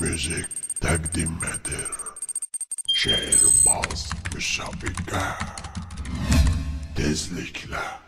müzik takdim eder. Şehrbaz müsabika. Tezlikle